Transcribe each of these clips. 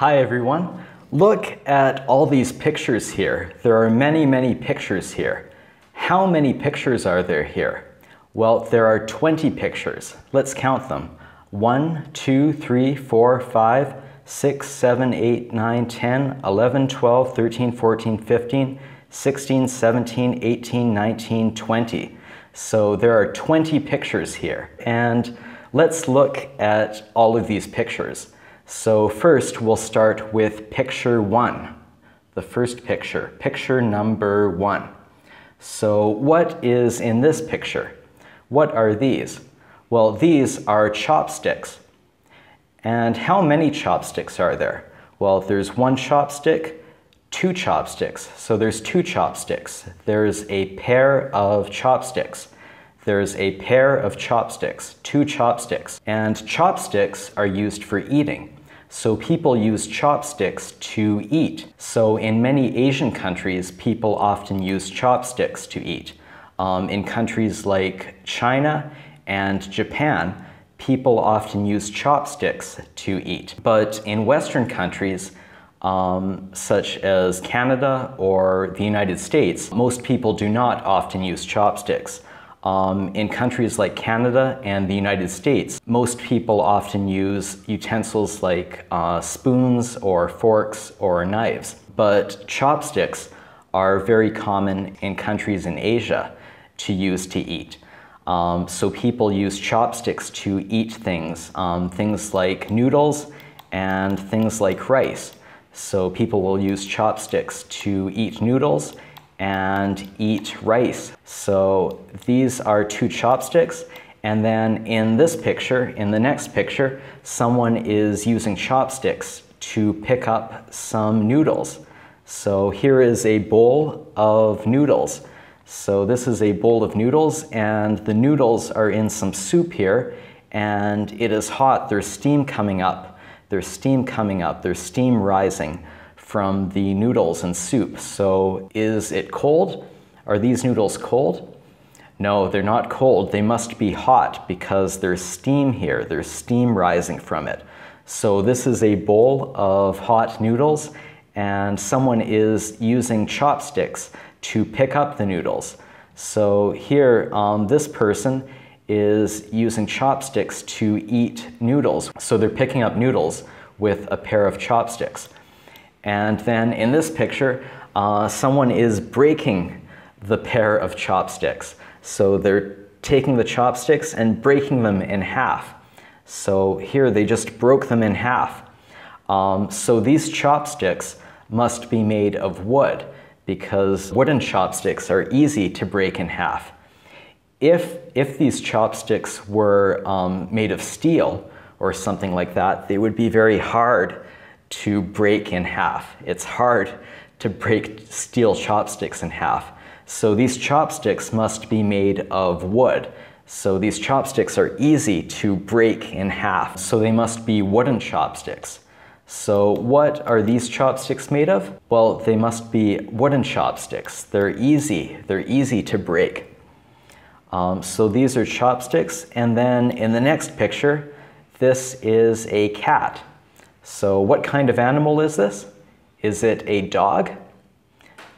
Hi everyone. Look at all these pictures here. There are many, many pictures here. How many pictures are there here? Well, there are 20 pictures. Let's count them. 1, 2, 3, 4, 5, 6, 7, 8, 9, 10, 11, 12, 13, 14, 15, 16, 17, 18, 19, 20. So there are 20 pictures here. And let's look at all of these pictures. So first we'll start with picture one, the first picture, picture number one. So what is in this picture? What are these? Well, these are chopsticks. And how many chopsticks are there? Well, there's one chopstick, two chopsticks. So there's two chopsticks. There's a pair of chopsticks. There's a pair of chopsticks, two chopsticks. And chopsticks are used for eating. So people use chopsticks to eat. So in many Asian countries, people often use chopsticks to eat. Um, in countries like China and Japan, people often use chopsticks to eat. But in Western countries, um, such as Canada or the United States, most people do not often use chopsticks. Um, in countries like Canada and the United States, most people often use utensils like uh, spoons or forks or knives. But chopsticks are very common in countries in Asia to use to eat. Um, so people use chopsticks to eat things, um, things like noodles and things like rice. So people will use chopsticks to eat noodles and eat rice. So these are two chopsticks. And then in this picture, in the next picture, someone is using chopsticks to pick up some noodles. So here is a bowl of noodles. So this is a bowl of noodles and the noodles are in some soup here and it is hot. There's steam coming up. There's steam coming up. There's steam rising from the noodles and soup. So is it cold? Are these noodles cold? No, they're not cold. They must be hot because there's steam here. There's steam rising from it. So this is a bowl of hot noodles and someone is using chopsticks to pick up the noodles. So here, um, this person is using chopsticks to eat noodles. So they're picking up noodles with a pair of chopsticks. And then in this picture, uh, someone is breaking the pair of chopsticks. So they're taking the chopsticks and breaking them in half. So here they just broke them in half. Um, so these chopsticks must be made of wood because wooden chopsticks are easy to break in half. If, if these chopsticks were um, made of steel or something like that, they would be very hard to break in half. It's hard to break steel chopsticks in half. So these chopsticks must be made of wood. So these chopsticks are easy to break in half. So they must be wooden chopsticks. So what are these chopsticks made of? Well, they must be wooden chopsticks. They're easy. They're easy to break. Um, so these are chopsticks. And then in the next picture, this is a cat. So what kind of animal is this? Is it a dog?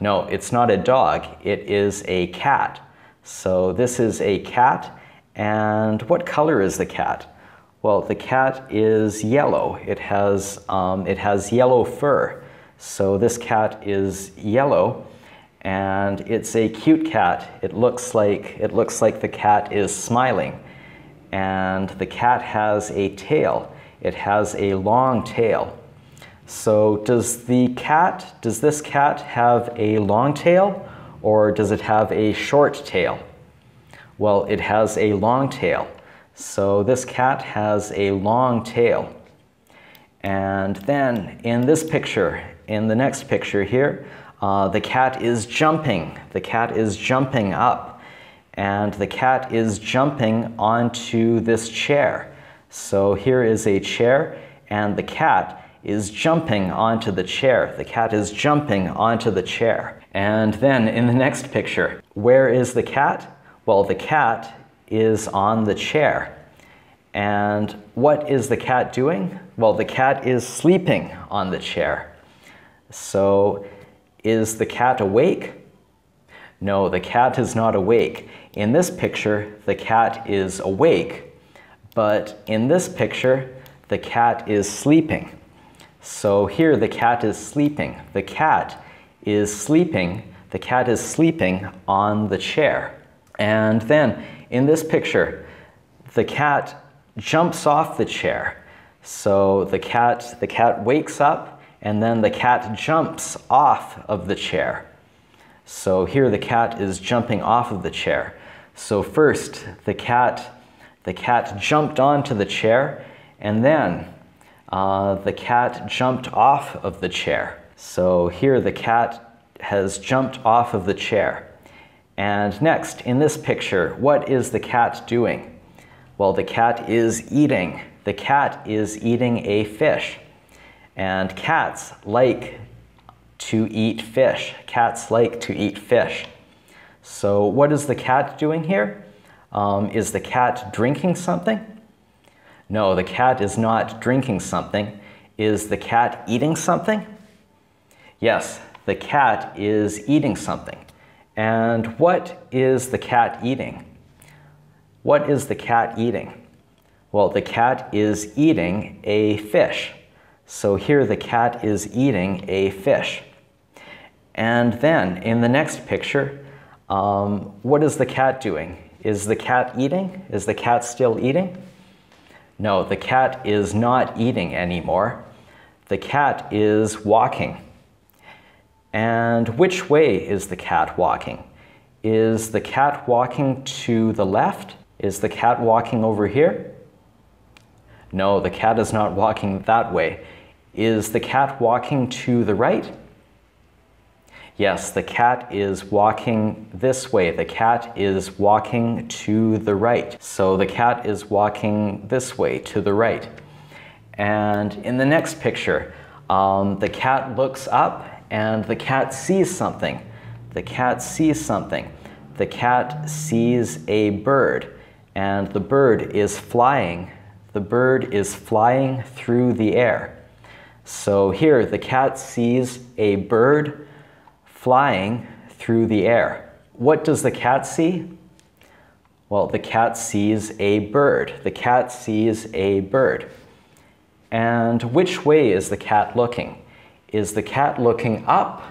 No, it's not a dog. It is a cat. So this is a cat. And what color is the cat? Well, the cat is yellow. It has, um, it has yellow fur. So this cat is yellow and it's a cute cat. It looks like, it looks like the cat is smiling. And the cat has a tail. It has a long tail. So does the cat, does this cat have a long tail or does it have a short tail? Well, it has a long tail. So this cat has a long tail. And then in this picture, in the next picture here, uh, the cat is jumping. The cat is jumping up. And the cat is jumping onto this chair. So here is a chair and the cat is jumping onto the chair. The cat is jumping onto the chair. And then in the next picture, where is the cat? Well, the cat is on the chair. And what is the cat doing? Well, the cat is sleeping on the chair. So, is the cat awake? No, the cat is not awake. In this picture, the cat is awake, but in this picture, the cat is sleeping. So here the cat is sleeping. The cat is sleeping. The cat is sleeping on the chair. And then in this picture, the cat jumps off the chair. So the cat, the cat wakes up and then the cat jumps off of the chair. So here the cat is jumping off of the chair. So first the cat, the cat jumped onto the chair and then uh, the cat jumped off of the chair. So here the cat has jumped off of the chair. And next, in this picture, what is the cat doing? Well, the cat is eating. The cat is eating a fish. And cats like to eat fish. Cats like to eat fish. So what is the cat doing here? Um, is the cat drinking something? No, the cat is not drinking something. Is the cat eating something? Yes, the cat is eating something. And what is the cat eating? What is the cat eating? Well, the cat is eating a fish. So here the cat is eating a fish. And then in the next picture, um, what is the cat doing? Is the cat eating? Is the cat still eating? No, the cat is not eating anymore. The cat is walking. And which way is the cat walking? Is the cat walking to the left? Is the cat walking over here? No, the cat is not walking that way. Is the cat walking to the right? Yes, the cat is walking this way. The cat is walking to the right. So the cat is walking this way to the right. And in the next picture, um, the cat looks up and the cat sees something. The cat sees something. The cat sees a bird, and the bird is flying. The bird is flying through the air. So here, the cat sees a bird flying through the air. What does the cat see? Well, the cat sees a bird. The cat sees a bird. And which way is the cat looking? Is the cat looking up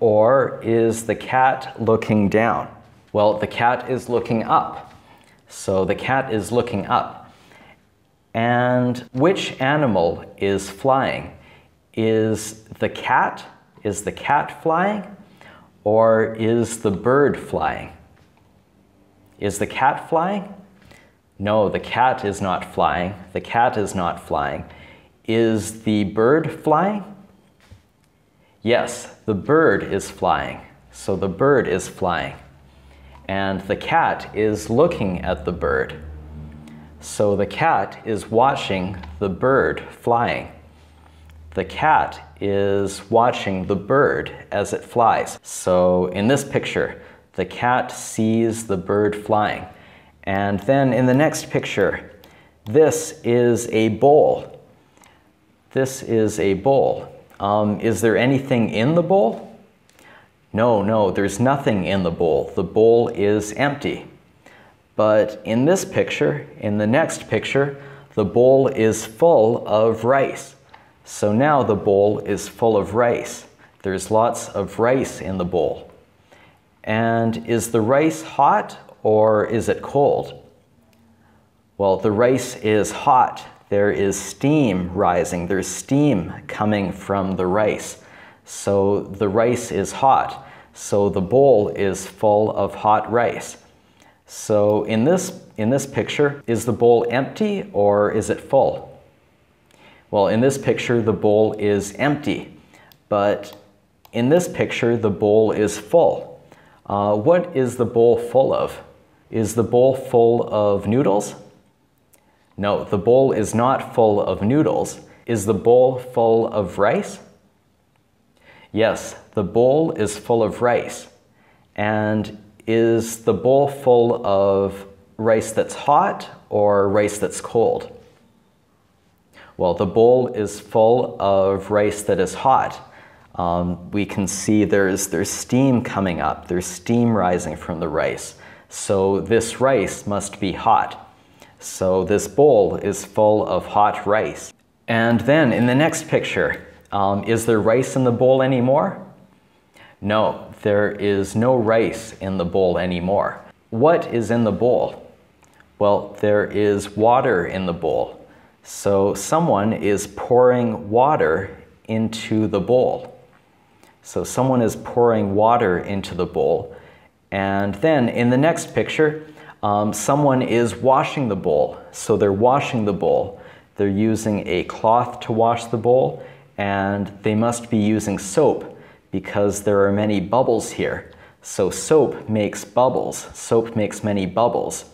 or is the cat looking down? Well, the cat is looking up. So the cat is looking up. And which animal is flying? Is the cat, is the cat flying? Or is the bird flying? Is the cat flying? No, the cat is not flying. The cat is not flying. Is the bird flying? Yes, the bird is flying. So the bird is flying. And the cat is looking at the bird. So the cat is watching the bird flying. The cat is watching the bird as it flies. So in this picture, the cat sees the bird flying. And then in the next picture, this is a bowl. This is a bowl. Um, is there anything in the bowl? No, no, there's nothing in the bowl. The bowl is empty. But in this picture, in the next picture, the bowl is full of rice. So now the bowl is full of rice. There's lots of rice in the bowl. And is the rice hot or is it cold? Well, the rice is hot there is steam rising. There's steam coming from the rice. So the rice is hot. So the bowl is full of hot rice. So in this, in this picture, is the bowl empty or is it full? Well, in this picture, the bowl is empty. But in this picture, the bowl is full. Uh, what is the bowl full of? Is the bowl full of noodles? No, the bowl is not full of noodles. Is the bowl full of rice? Yes, the bowl is full of rice. And is the bowl full of rice that's hot or rice that's cold? Well, the bowl is full of rice that is hot. Um, we can see there's, there's steam coming up, there's steam rising from the rice. So this rice must be hot. So this bowl is full of hot rice. And then in the next picture, um, is there rice in the bowl anymore? No, there is no rice in the bowl anymore. What is in the bowl? Well, there is water in the bowl. So someone is pouring water into the bowl. So someone is pouring water into the bowl. And then in the next picture, um, someone is washing the bowl. So they're washing the bowl. They're using a cloth to wash the bowl, and they must be using soap because there are many bubbles here. So soap makes bubbles. Soap makes many bubbles.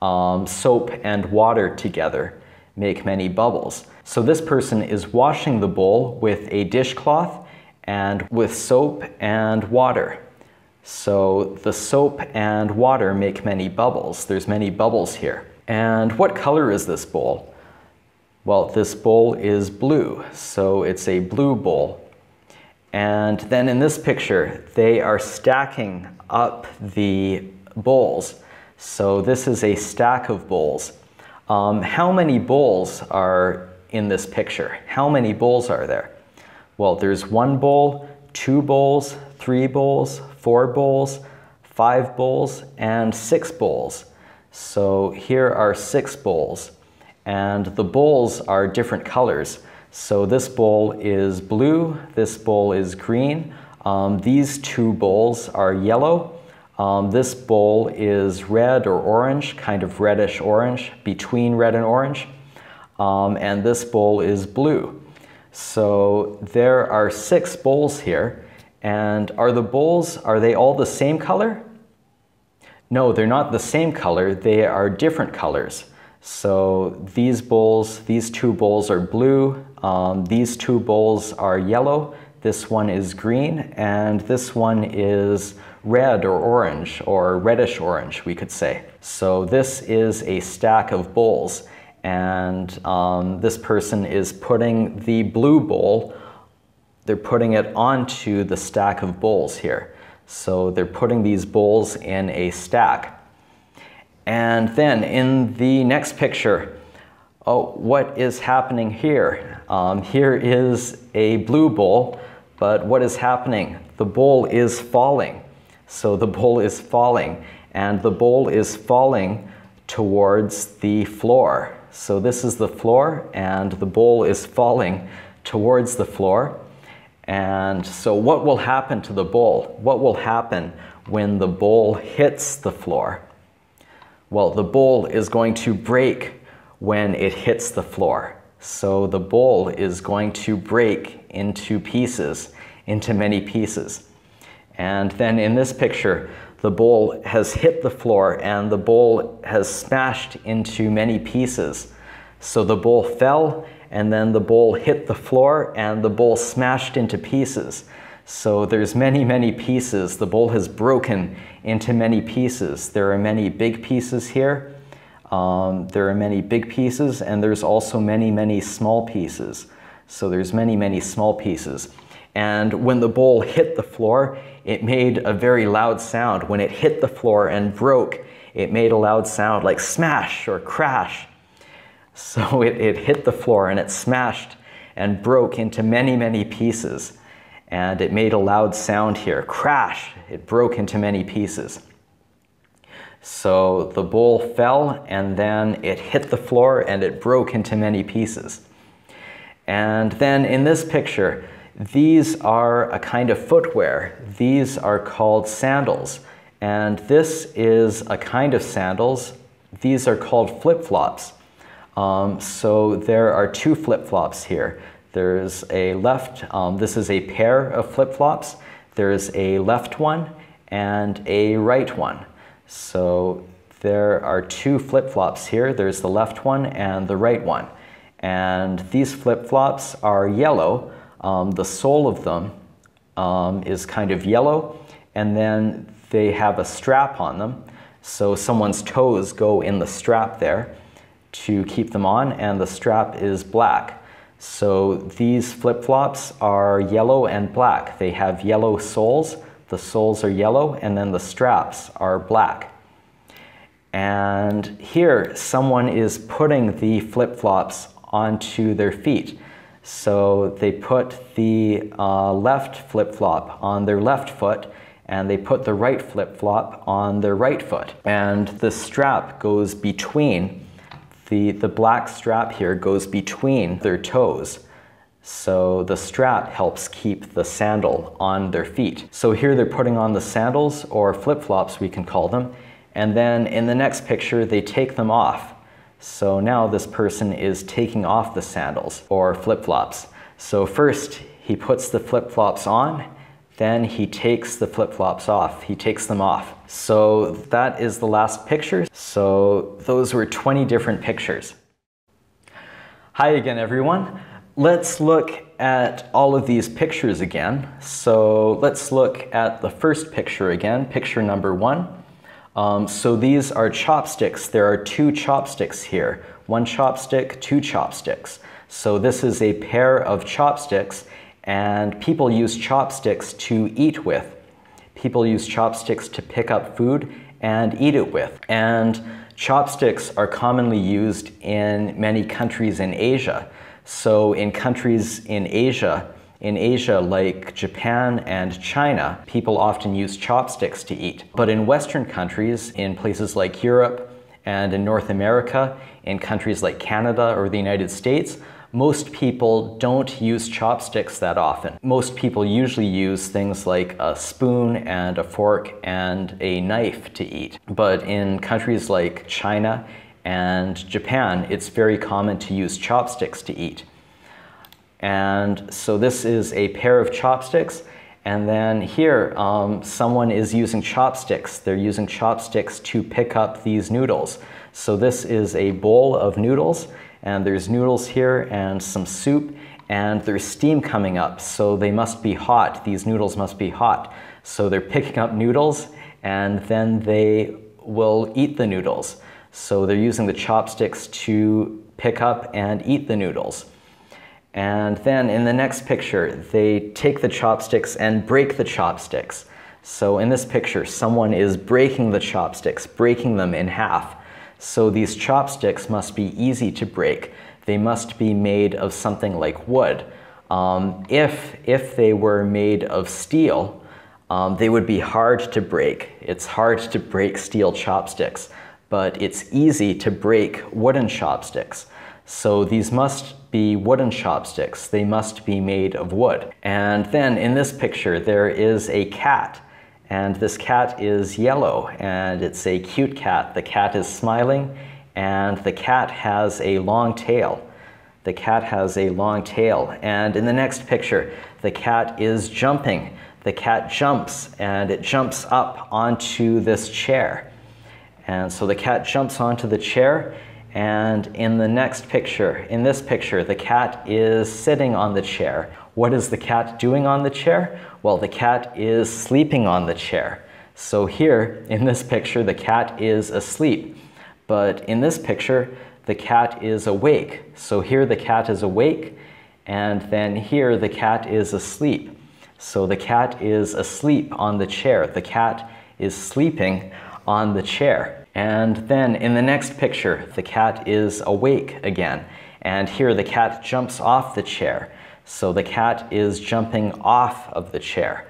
Um, soap and water together make many bubbles. So this person is washing the bowl with a dishcloth and with soap and water. So the soap and water make many bubbles. There's many bubbles here. And what color is this bowl? Well, this bowl is blue, so it's a blue bowl. And then in this picture, they are stacking up the bowls. So this is a stack of bowls. Um, how many bowls are in this picture? How many bowls are there? Well, there's one bowl, two bowls, three bowls, four bowls, five bowls, and six bowls. So here are six bowls and the bowls are different colors. So this bowl is blue, this bowl is green. Um, these two bowls are yellow. Um, this bowl is red or orange, kind of reddish orange, between red and orange. Um, and this bowl is blue. So there are six bowls here. And are the bowls, are they all the same color? No, they're not the same color, they are different colors. So these bowls, these two bowls are blue, um, these two bowls are yellow, this one is green, and this one is red or orange, or reddish orange, we could say. So this is a stack of bowls, and um, this person is putting the blue bowl, they're putting it onto the stack of bowls here. So they're putting these bowls in a stack. And then in the next picture, oh, what is happening here? Um, here is a blue bowl, but what is happening? The bowl is falling. So the bowl is falling, and the bowl is falling towards the floor. So this is the floor, and the bowl is falling towards the floor. And so what will happen to the bowl? What will happen when the bowl hits the floor? Well, the bowl is going to break when it hits the floor. So the bowl is going to break into pieces, into many pieces. And then in this picture, the bowl has hit the floor and the bowl has smashed into many pieces. So the bowl fell and then the bowl hit the floor and the bowl smashed into pieces. So there's many, many pieces. The bowl has broken into many pieces. There are many big pieces here. Um, there are many big pieces and there's also many, many small pieces. So there's many, many small pieces. And when the bowl hit the floor, it made a very loud sound. When it hit the floor and broke, it made a loud sound like smash or crash. So it, it hit the floor and it smashed and broke into many, many pieces and it made a loud sound here. Crash! It broke into many pieces. So the bowl fell and then it hit the floor and it broke into many pieces. And then in this picture, these are a kind of footwear. These are called sandals. And this is a kind of sandals. These are called flip-flops. Um, so there are two flip-flops here. There's a left, um, this is a pair of flip-flops. There's a left one and a right one. So there are two flip-flops here. There's the left one and the right one. And these flip-flops are yellow. Um, the sole of them um, is kind of yellow and then they have a strap on them. So someone's toes go in the strap there to keep them on, and the strap is black. So these flip-flops are yellow and black. They have yellow soles, the soles are yellow, and then the straps are black. And here, someone is putting the flip-flops onto their feet. So they put the uh, left flip-flop on their left foot, and they put the right flip-flop on their right foot. And the strap goes between the, the black strap here goes between their toes. So the strap helps keep the sandal on their feet. So here they're putting on the sandals or flip-flops we can call them. And then in the next picture, they take them off. So now this person is taking off the sandals or flip-flops. So first he puts the flip-flops on then he takes the flip-flops off. He takes them off. So that is the last picture. So those were 20 different pictures. Hi again, everyone. Let's look at all of these pictures again. So let's look at the first picture again, picture number one. Um, so these are chopsticks. There are two chopsticks here. One chopstick, two chopsticks. So this is a pair of chopsticks and people use chopsticks to eat with. People use chopsticks to pick up food and eat it with. And chopsticks are commonly used in many countries in Asia. So in countries in Asia, in Asia, like Japan and China, people often use chopsticks to eat. But in Western countries, in places like Europe and in North America, in countries like Canada or the United States, most people don't use chopsticks that often. Most people usually use things like a spoon and a fork and a knife to eat. But in countries like China and Japan, it's very common to use chopsticks to eat. And so this is a pair of chopsticks. And then here, um, someone is using chopsticks. They're using chopsticks to pick up these noodles. So this is a bowl of noodles and there's noodles here and some soup and there's steam coming up so they must be hot these noodles must be hot so they're picking up noodles and then they will eat the noodles so they're using the chopsticks to pick up and eat the noodles and then in the next picture they take the chopsticks and break the chopsticks so in this picture someone is breaking the chopsticks breaking them in half so these chopsticks must be easy to break. They must be made of something like wood. Um, if, if they were made of steel, um, they would be hard to break. It's hard to break steel chopsticks, but it's easy to break wooden chopsticks. So these must be wooden chopsticks. They must be made of wood. And then in this picture, there is a cat and this cat is yellow and it's a cute cat. The cat is smiling and the cat has a long tail. The cat has a long tail. And in the next picture, the cat is jumping. The cat jumps and it jumps up onto this chair. And so the cat jumps onto the chair and in the next picture, in this picture, the cat is sitting on the chair. What is the cat doing on the chair? Well, the cat is sleeping on the chair. So here, in this picture, the cat is asleep. But in this picture, the cat is awake. So here the cat is awake, and then here the cat is asleep. So the cat is asleep on the chair. The cat is sleeping on the chair. And then in the next picture, the cat is awake again. And here the cat jumps off the chair. So the cat is jumping off of the chair.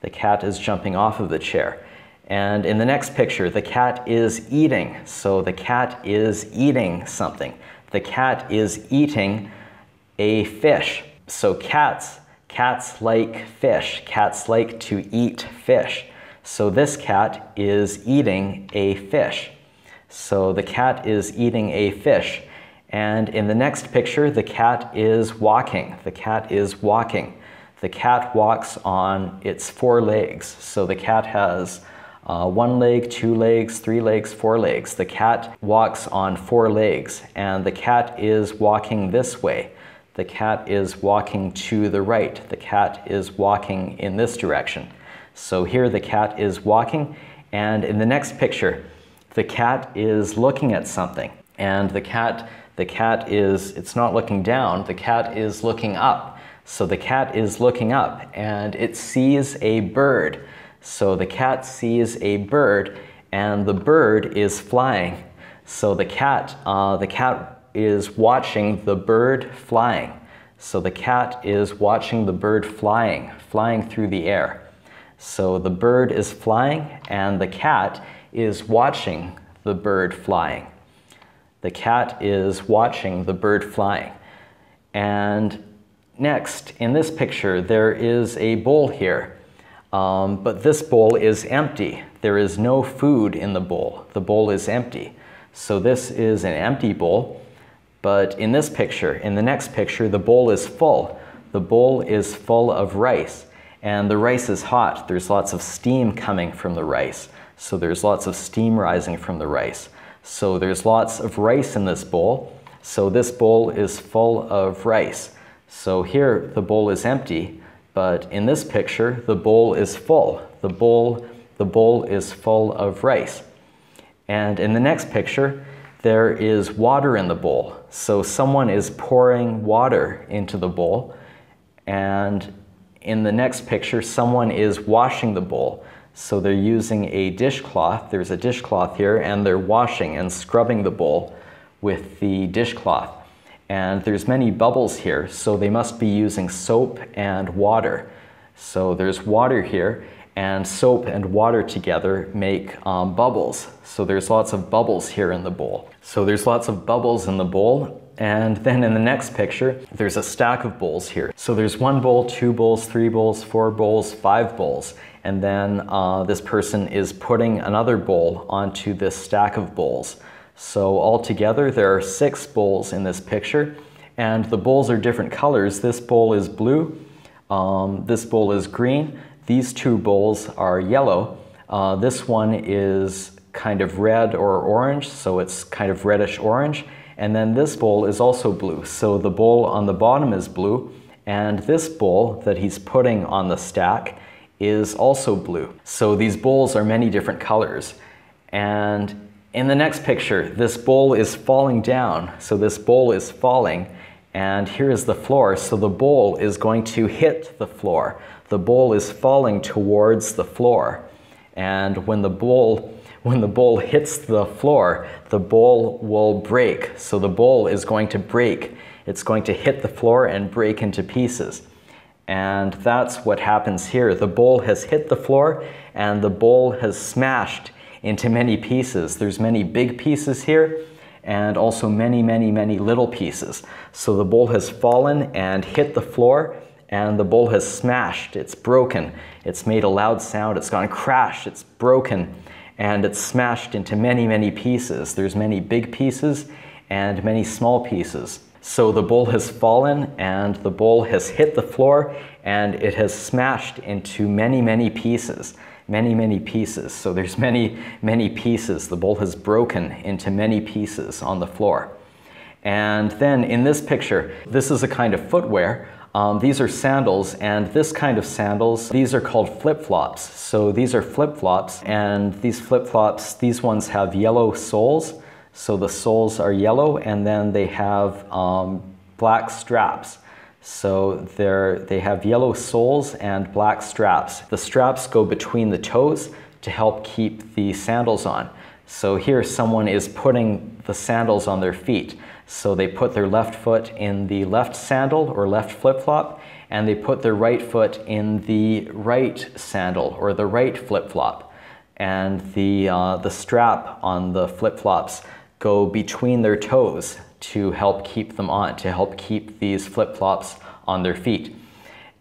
The cat is jumping off of the chair. And in the next picture, the cat is eating. So the cat is eating something. The cat is eating a fish. So cats, cats like fish. Cats like to eat fish. So this cat is eating a fish. So the cat is eating a fish. And in the next picture, the cat is walking. The cat is walking. The cat walks on its four legs. So the cat has uh, one leg, two legs, three legs, four legs. The cat walks on four legs, and the cat is walking this way. The cat is walking to the right. The cat is walking in this direction. So here the cat is walking, and in the next picture, The cat is looking at something, and the cat, the cat is, it's not looking down, the cat is looking up. So the cat is looking up, and it sees a bird. So the cat sees a bird, and the bird is flying. So the cat, uh, the cat is watching the bird flying. So the cat is watching the bird flying, flying through the air. So the bird is flying and the cat is watching the bird flying. The cat is watching the bird flying. And next, in this picture, there is a bowl here. Um, but this bowl is empty. There is no food in the bowl. The bowl is empty. So this is an empty bowl. But in this picture, in the next picture, the bowl is full. The bowl is full of rice. And the rice is hot. There's lots of steam coming from the rice. So there's lots of steam rising from the rice. So there's lots of rice in this bowl. So this bowl is full of rice. So here the bowl is empty, but in this picture the bowl is full. The bowl, the bowl is full of rice. And in the next picture, there is water in the bowl. So someone is pouring water into the bowl. And in the next picture, someone is washing the bowl. So they're using a dishcloth. There's a dishcloth here, and they're washing and scrubbing the bowl with the dishcloth. And there's many bubbles here, so they must be using soap and water. So there's water here, and soap and water together make um, bubbles. So there's lots of bubbles here in the bowl. So there's lots of bubbles in the bowl. And then in the next picture, there's a stack of bowls here. So there's one bowl, two bowls, three bowls, four bowls, five bowls. And then uh, this person is putting another bowl onto this stack of bowls. So altogether, there are six bowls in this picture. And the bowls are different colors. This bowl is blue, um, this bowl is green, these two bowls are yellow. Uh, this one is kind of red or orange, so it's kind of reddish orange. And then this bowl is also blue. So the bowl on the bottom is blue, and this bowl that he's putting on the stack is also blue. So these bowls are many different colors. And in the next picture, this bowl is falling down. So this bowl is falling, and here is the floor. So the bowl is going to hit the floor the bowl is falling towards the floor. And when the bowl when the bowl hits the floor, the bowl will break. So the bowl is going to break. It's going to hit the floor and break into pieces. And that's what happens here. The bowl has hit the floor and the bowl has smashed into many pieces. There's many big pieces here and also many, many, many little pieces. So the bowl has fallen and hit the floor and the bowl has smashed, it's broken, it's made a loud sound, it's gone crash, it's broken, and it's smashed into many, many pieces. There's many big pieces and many small pieces. So the bowl has fallen and the bowl has hit the floor and it has smashed into many, many pieces. Many, many pieces. So there's many, many pieces. The bowl has broken into many pieces on the floor. And then in this picture, this is a kind of footwear um, these are sandals, and this kind of sandals, these are called flip-flops. So these are flip-flops, and these flip-flops, these ones have yellow soles. So the soles are yellow, and then they have um, black straps. So they're, they have yellow soles and black straps. The straps go between the toes to help keep the sandals on. So here someone is putting the sandals on their feet. So they put their left foot in the left sandal or left flip-flop, and they put their right foot in the right sandal or the right flip-flop. And the, uh, the strap on the flip-flops go between their toes to help keep them on, to help keep these flip-flops on their feet.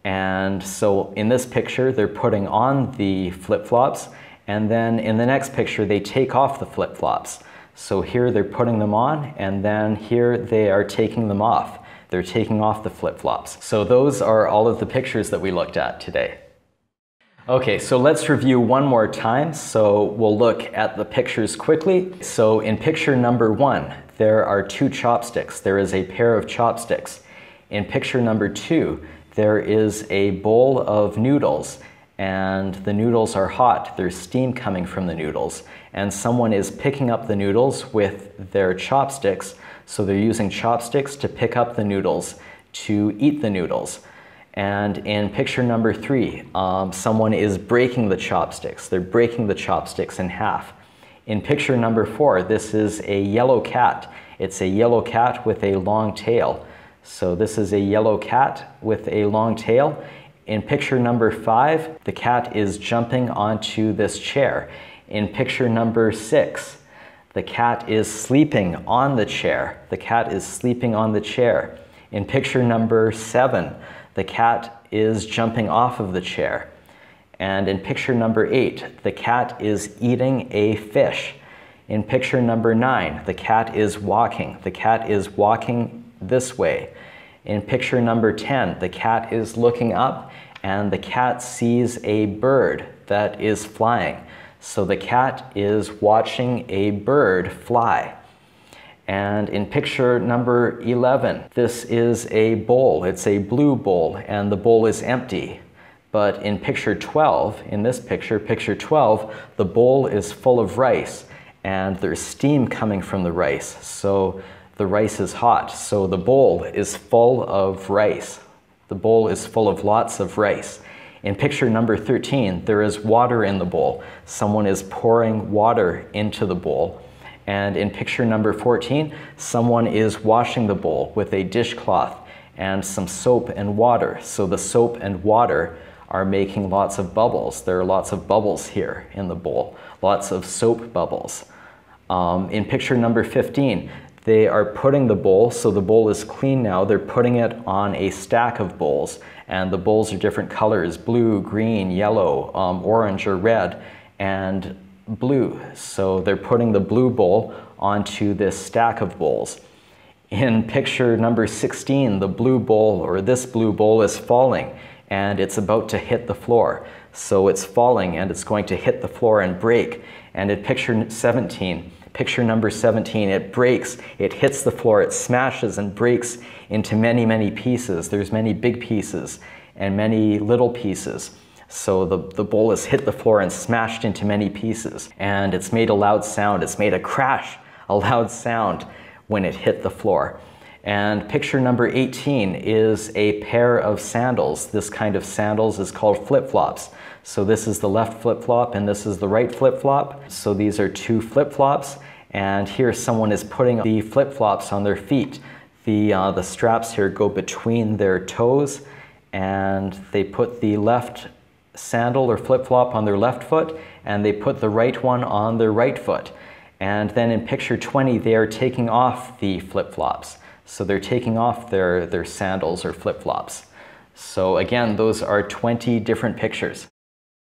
And so in this picture, they're putting on the flip-flops, and then in the next picture, they take off the flip-flops. So here they're putting them on and then here they are taking them off. They're taking off the flip-flops. So those are all of the pictures that we looked at today. Okay, so let's review one more time. So we'll look at the pictures quickly. So in picture number one, there are two chopsticks. There is a pair of chopsticks. In picture number two, there is a bowl of noodles and the noodles are hot. There's steam coming from the noodles. And someone is picking up the noodles with their chopsticks. So they're using chopsticks to pick up the noodles to eat the noodles. And in picture number three, um, someone is breaking the chopsticks. They're breaking the chopsticks in half. In picture number four, this is a yellow cat. It's a yellow cat with a long tail. So this is a yellow cat with a long tail. In picture number five, the cat is jumping onto this chair. In picture number six, the cat is sleeping on the chair. The cat is sleeping on the chair. In picture number seven, the cat is jumping off of the chair. And in picture number eight, the cat is eating a fish. In picture number nine, the cat is walking. The cat is walking this way. In picture number 10, the cat is looking up and the cat sees a bird that is flying. So the cat is watching a bird fly. And in picture number 11, this is a bowl. It's a blue bowl, and the bowl is empty. But in picture 12, in this picture, picture 12, the bowl is full of rice, and there's steam coming from the rice. So the rice is hot. So the bowl is full of rice. The bowl is full of lots of rice. In picture number 13, there is water in the bowl. Someone is pouring water into the bowl. And in picture number 14, someone is washing the bowl with a dishcloth and some soap and water. So the soap and water are making lots of bubbles. There are lots of bubbles here in the bowl, lots of soap bubbles. Um, in picture number 15, they are putting the bowl, so the bowl is clean now, they're putting it on a stack of bowls. And the bowls are different colors, blue, green, yellow, um, orange or red, and blue. So they're putting the blue bowl onto this stack of bowls. In picture number 16, the blue bowl, or this blue bowl is falling and it's about to hit the floor. So it's falling and it's going to hit the floor and break. And in picture 17, Picture number 17, it breaks, it hits the floor, it smashes and breaks into many, many pieces. There's many big pieces and many little pieces. So the, the bowl has hit the floor and smashed into many pieces. And it's made a loud sound. It's made a crash, a loud sound when it hit the floor. And picture number 18 is a pair of sandals. This kind of sandals is called flip-flops. So this is the left flip-flop and this is the right flip-flop. So these are two flip-flops and here someone is putting the flip-flops on their feet. The, uh, the straps here go between their toes and they put the left sandal or flip-flop on their left foot and they put the right one on their right foot. And then in picture 20, they are taking off the flip-flops. So they're taking off their, their sandals or flip-flops. So again, those are 20 different pictures.